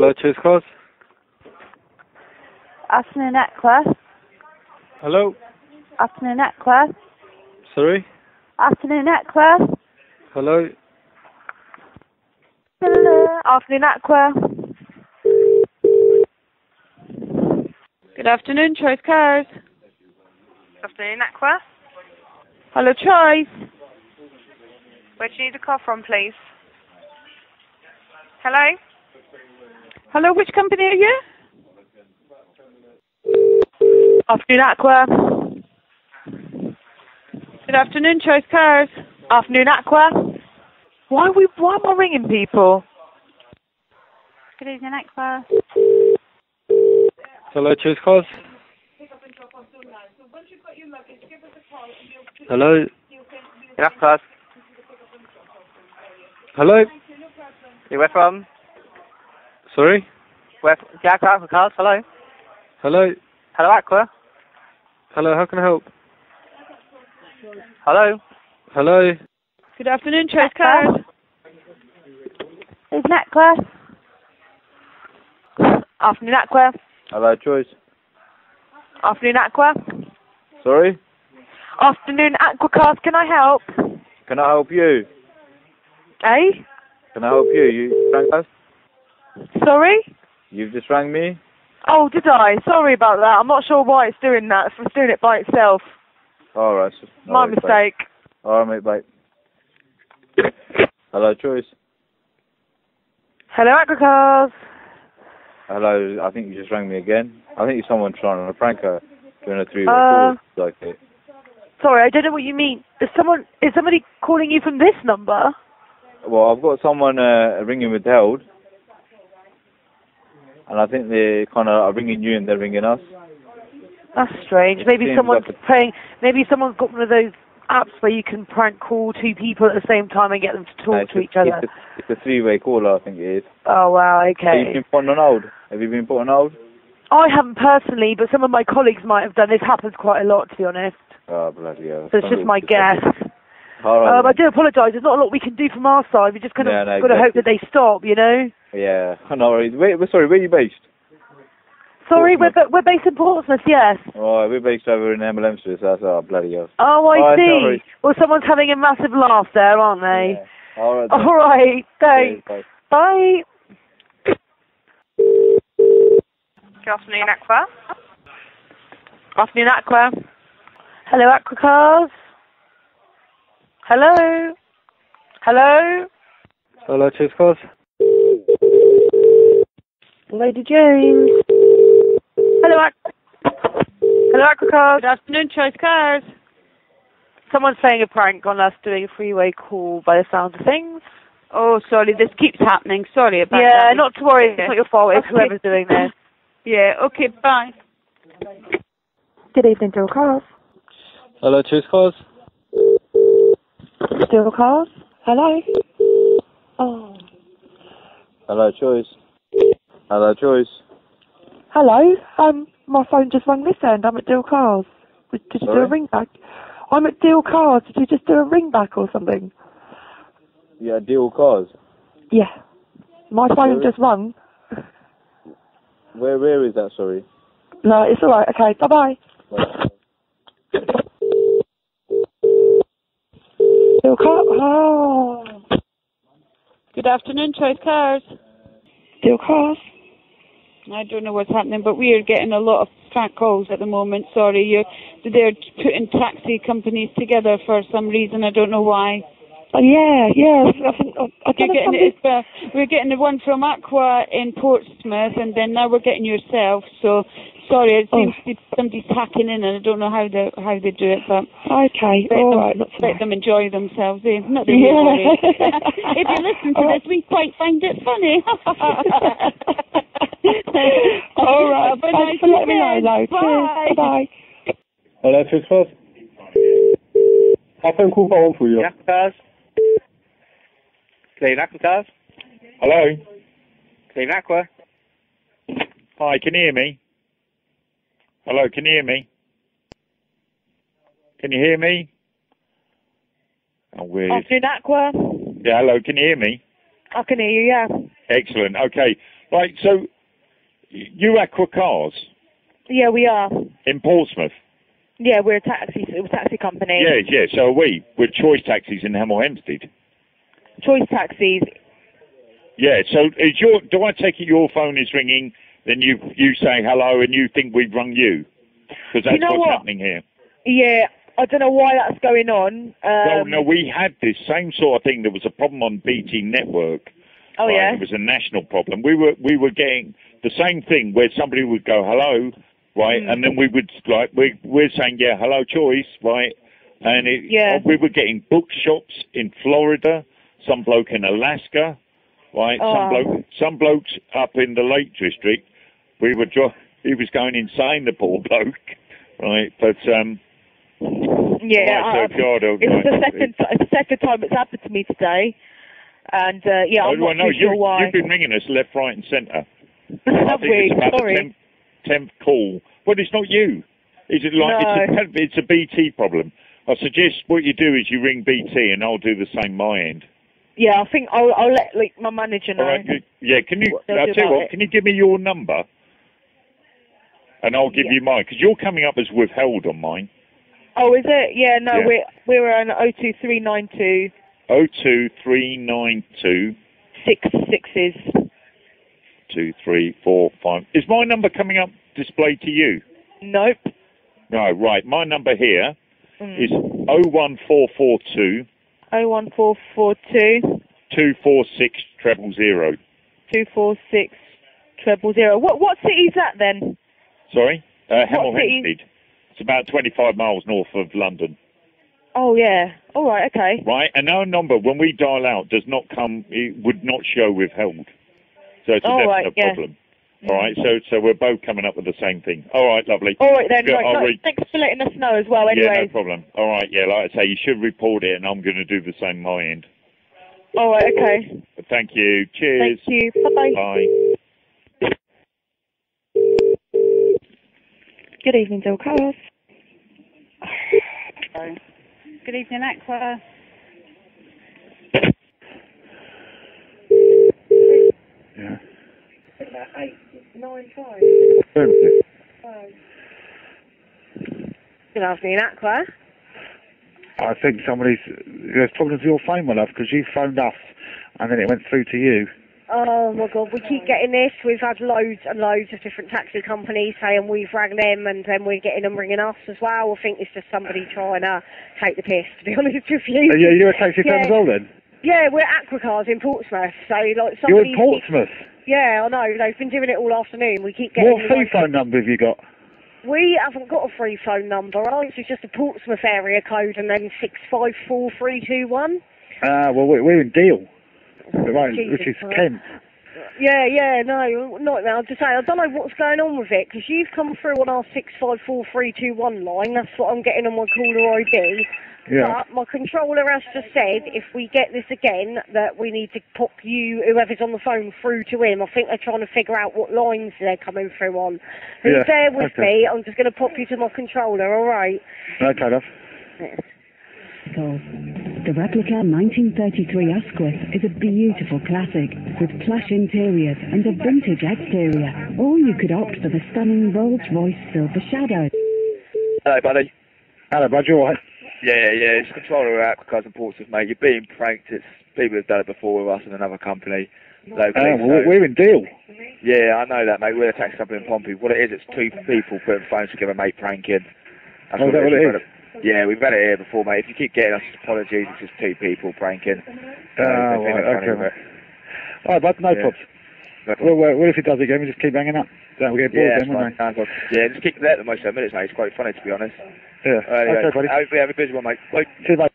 Hello, Choice Cars. Afternoon Aqua. Hello. Afternoon Aqua. Sorry. Afternoon Aqua. Hello. Hello. Afternoon Aqua. Good afternoon, Choice Cars. Afternoon Aqua. Hello, Choice. Where do you need a car from, please? Hello? Hello, which company are you? Afternoon Aqua. Good afternoon, Choice Cars. Afternoon Aqua. Why we why am I ringing people? Good evening Aqua. Hello, Choice Cars. Hello. Enough cars. Hello. You where from? Sorry. Where? Yeah, Aqua cars. Hello. Hello. Hello, Aqua. Hello. How can I help? Hello. Hello. Good afternoon, Choice Cars. Is Aqua? Afternoon Aqua. Hello, Choice. Afternoon Aqua. Sorry. Afternoon Aqua Cars, can I help? Can I help you? Eh? Can I help you? You rang us? Sorry? You've just rang me? Oh, did I? Sorry about that. I'm not sure why it's doing that. It's doing it by itself. Alright. My mistake. Alright, mate, bye. Hello, Choice. Hello, Aqua Cars. Hello, I think you just rang me again. I think it's someone trying on a prank her doing a three-way Uh, call. Like it. Sorry, I don't know what you mean. Is someone is somebody calling you from this number? Well, I've got someone uh, ringing with held, and I think they're kind of are ringing you and they're ringing us. That's strange. Maybe someone's like playing. Maybe someone's got one of those apps where you can prank call two people at the same time and get them to talk it's to a- each other. It's a, it's a three-way call, I think it is. Oh wow, okay. Have you been put on hold? Have you been put on hold? I haven't personally, but some of my colleagues might have done. This happens quite a lot, to be honest. Oh, bloody hell. So it's just my guess. All right. Um, I do apologise. There's not a lot we can do from our side. We just kind of Yeah, no, got to hope that they stop. You know. Yeah. No worries. Wait, wait, sorry, where are you based? Sorry, we're we're based in Portsmouth. Yes. Oh, we're based over in MLM Street, so that's oh, bloody hell. Oh, I All right, no see. worries. well, someone's having a massive laugh there, aren't they? Yeah. All right. then. All right. Thanks. Cheers, bye. Bye. Good afternoon, Aqua. Afternoon, Aqua. Hello, Aqua Cars. Hello. Hello. Hello, Choice Cars. Lady Jane's. Hello, Aqua. Hello, Aqua Cars. Good afternoon, Choice Cars. Someone's playing a prank on us doing a freeway call by the sound of things. Oh, sorry, this keeps happening. Sorry about yeah, that. not to worry. It's not your fault. It's Okay. whoever's doing this. Yeah, okay, bye. Good evening, Deal Cars. Hello, Choice Cars. Deal Cars. Hello. Oh. Hello, Choice. Hello, Choice. Hello. Um, my phone just rang this end. I'm at Deal Cars. Did you do a ring back? I'm at Deal Cars. Did you just do a ring back or something? Yeah, deal cars. Yeah. My phone Sorry? just rung. Where, where is that? Sorry. No, it's all right. Okay. Bye bye. Cars. Oh. Good afternoon, Choice Cars. Deal Cars. I don't know what's happening, but we are getting a lot of prank calls at the moment. Sorry, you're, they're putting taxi companies together for some reason. I don't know why. Oh yeah, yeah. I think I, I You're don't know getting it, uh, we're getting the one from Aqua in Portsmouth, and then now we're getting yourself. So sorry, it Oh. seems to be somebody's hacking in, and I don't know how they how they do it, but Okay. let All them, right. Let worry. them enjoy themselves. Eh? Not that Yeah. you worry. if you listen to All right. this, we quite find it funny. All right. Have a Thanks nice for letting me know, though. Bye. Bye. Hello, Choice Cars. I can call phone for you. Yeah, cars. Clean Aqua cars. Hello. Clean Aqua. Hi, can you hear me? Hello, can you hear me? Can you hear me? Oh, weird. Afternoon, Aqua. Yeah, hello, can you hear me? I can hear you. Yeah. Excellent. Okay. Right. So you Aqua Cars Yeah, we are. in Portsmouth. Yeah, we're a taxi, a taxi company. Yeah, yeah. So are we. We're Choice Taxis in Hemel Hempstead. Choice taxis. Yeah. So is your? Do I take it your phone is ringing? Then you you say hello and you think we've rung you because that's You know what's what? happening here. Yeah, I don't know why that's going on. Um, well, no, we had this same sort of thing. There was a problem on BT Network. oh right? yeah. It was a national problem. We were we were getting the same thing where somebody would go hello, right, Mm. and then we would like we we're saying yeah hello choice, right, and it, Yeah. we were getting bookshops in Florida, some bloke in Alaska, right, Oh. some bloke some blokes up in the Lake District. We were dro- he was going insane, the poor bloke, right, but um. Yeah, right, so I- God, oh, It's right. the second, it's the second time it's happened to me today, and uh, yeah, Oh, I'm well, not no, too sure you, why. you've been ringing us left, right, and centre. Have we? Sorry. the tenth, tenth call. Well, it's not you. Is it like No. it's, a, it's a BT problem? I suggest what you do is you ring BT and I'll do the same my end. Yeah, I think I'll, I'll let like my manager know. Right? you- Yeah. Can you? I'll tell you what. it. Can you give me your number? And I'll give Yeah. you mine because you're coming up as withheld on mine. Oh, is it? Yeah, no, Yeah. we're we're on O two three nine two Oh two three nine two six sixes. two three four five. Is my number coming up displayed to you? Nope. No. Right. My number here Mm. is oh one four four two. Oh one four four two two four six treble zero. two four six treble zero. What what city is that then? Sorry, uh, Hemel? Hempstead. It's about twenty five miles north of London, Oh yeah. All right. Okay. right? And our number when we dial out does not come. It would not show withheld, so it's a All right, definite yeah. problem. All right, so so we're both coming up with the same thing. All right, lovely. All right then. Good, Right, I'll no, read- thanks for letting us know as well. Anyway. Yeah, no problem. All right, yeah, like I say, you should report it, and I'm going to do the same my end. All right. Okay. Thank you. Cheers. Thank you. Bye bye. Bye. Good evening, Deal Cars. Good evening, Aqua. Yeah. Good afternoon, Aqua. I think somebody's there's problems with your phone, my love, because you phoned us and then it went through to you. Oh my god, we keep getting this. We've had loads and loads of different taxi companies saying we've rang them and then we're getting them ringing us as well. I think it's just somebody trying to take the piss, to be honest with you. Are you, you're a taxi firm as well then? Yeah, we're Aqua Cars in Portsmouth. So like You're in Portsmouth. Yeah, I know. They've been doing it all afternoon. We keep getting What free phone number have you got? We haven't got a free phone number. Ours is just a Portsmouth area code and then six five four three two one. Ah, well, we're in Deal, right, Jesus which is Christ. Kent. Yeah, yeah, no, not now. Just say, I don't know what's going on with it because you've come through on our six five four three two one line. That's what I'm getting on my caller ID. Yeah. But my controller has just said if we get this again that we need to pop you, whoever's on the phone, through to him. I think they're trying to figure out what lines they're coming through on. So Yeah, bear with okay. me. I'm just going to pop you to my controller. All right. Okay, love. The replica 1933 Asquith is a beautiful classic with plush interiors and a vintage exterior. Or you could opt for the stunning Rolls-Royce Silver Shadow. Hello, buddy. Hello, bud, you alright? Yeah, yeah, it's controller at because and Portsmouth, mate. You're being pranked. It's people who've done it before with us and another company. Locally, oh, well, so- we're- we're in Deal. Yeah, I know that, mate. We're a taxi company in Pompey. What it is, it's two people putting phones together, mate, pranking. That's Oh, is that what it We've is? Yeah, we've had it here before, mate. If you keep getting us apologies, it's just two people pranking. Ah, Uh, right, okay, mate. Alright, bud, no Yeah. problems. No Well, well, well, if it does again, we just keep hanging up. Don't we get bored Yeah, then, won't good. Yeah, just keep that at the most seven minutes, mate. It's quite funny, to be honest. Yeah. Uh, anyway, okay, buddy. have, have a busy one, mate. Bye. Cheers, mate.